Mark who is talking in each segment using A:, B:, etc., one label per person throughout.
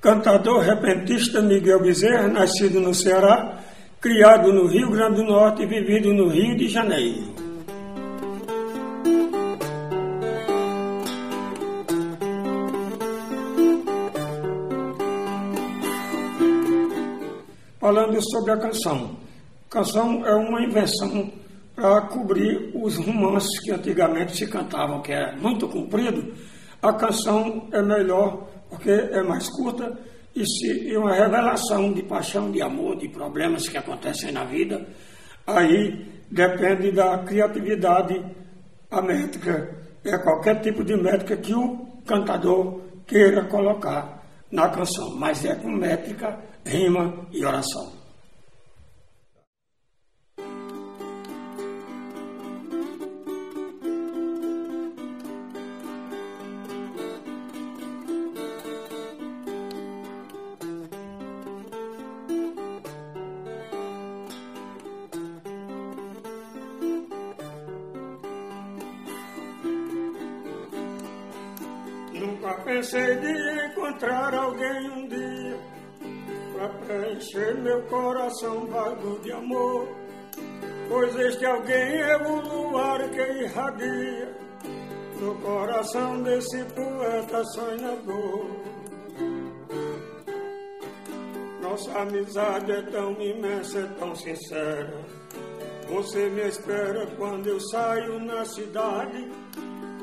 A: Cantador repentista Miguel Bezerra, nascido no Ceará, criado no Rio Grande do Norte e vivido no Rio de Janeiro. Falando sobre a canção. Canção é uma invenção para cobrir os romances que antigamente se cantavam, que é muito comprido. A canção é melhor porque é mais curta. E se é uma revelação de paixão, de amor, de problemas que acontecem na vida, aí depende da criatividade, a métrica, é qualquer tipo de métrica que o cantador queira colocar na canção, mas é com métrica, rima e oração. Nunca pensei de encontrar alguém um dia para preencher meu coração vago de amor. Pois este alguém é o luar que irradia no coração desse poeta sonhador. Nossa amizade é tão imensa, é tão sincera. Você me espera quando eu saio na cidade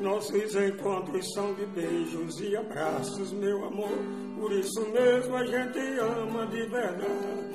A: nossos encontros são de beijos e abraços, meu amor. Por isso mesmo a gente ama de verdade.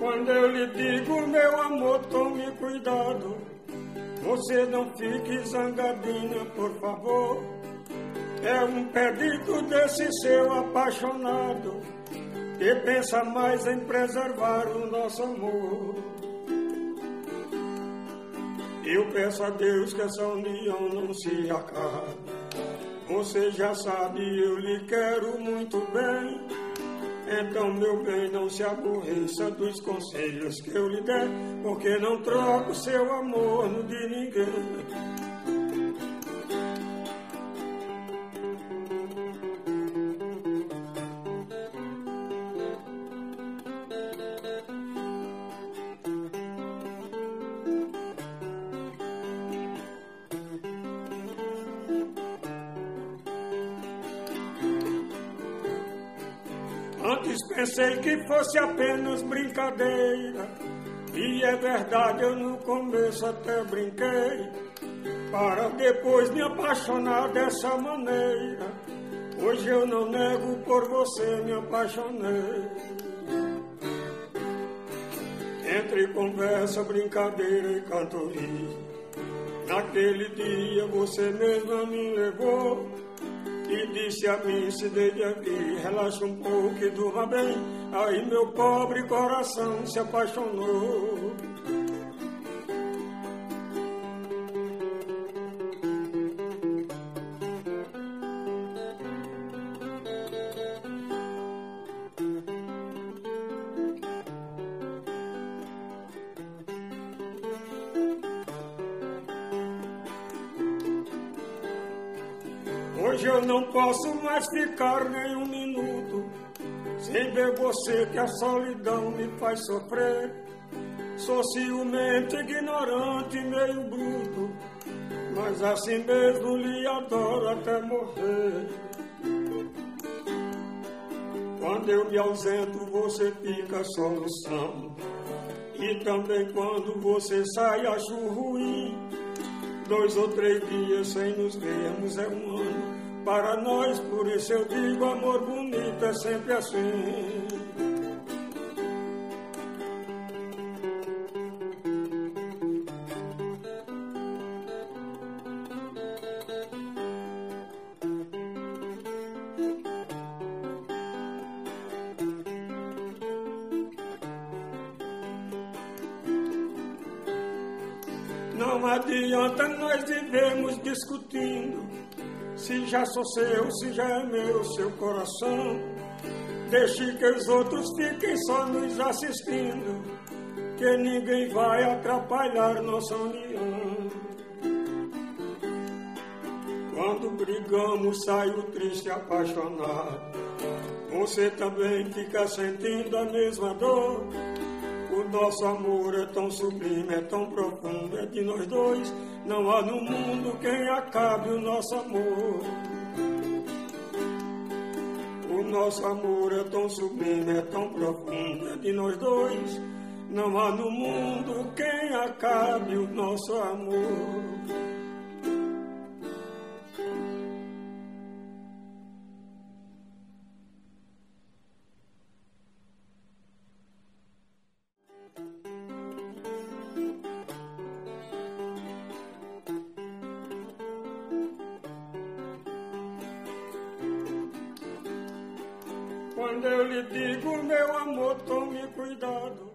A: Quando eu lhe digo, meu amor, tome cuidado. Você não fique zangadinha, por favor. É um pedido desse seu apaixonado que pensa mais em preservar o nosso amor. Eu peço a Deus que essa união não se acabe. Você já sabe, eu lhe quero muito bem. Então, meu bem, não se aborreça dos conselhos que eu lhe der, porque não troco seu amor no de ninguém. Antes pensei que fosse apenas brincadeira. E é verdade, eu no começo até brinquei. Para depois me apaixonar dessa maneira. Hoje eu não nego por você, me apaixonei. Entre conversa, brincadeira e cantoria. Naquele dia você mesma me levou e disse a mim, se desde aqui, relaxa um pouco e durma bem. Aí meu pobre coração se apaixonou. Hoje eu não posso mais ficar nem um minuto sem ver você que a solidão me faz sofrer. Sou ciumento, ignorante, meio bruto, mas assim mesmo lhe adoro até morrer. Quando eu me ausento, você fica solução. E também quando você sai, acho ruim. Dois ou três dias sem nos vermos é um ano para nós, por isso eu digo: amor bonito é sempre assim. Não adianta nós vivemos discutindo se já sou seu, se já é meu, seu coração. Deixe que os outros fiquem só nos assistindo, que ninguém vai atrapalhar nossa união. Quando brigamos, saio triste apaixonado. Você também fica sentindo a mesma dor. O nosso amor é tão sublime, é tão profundo, é de nós dois. Não há no mundo quem acabe o nosso amor. O nosso amor é tão sublime, é tão profundo, é de nós dois. Não há no mundo quem acabe o nosso amor. Quando eu lhe digo, meu amor, tome cuidado.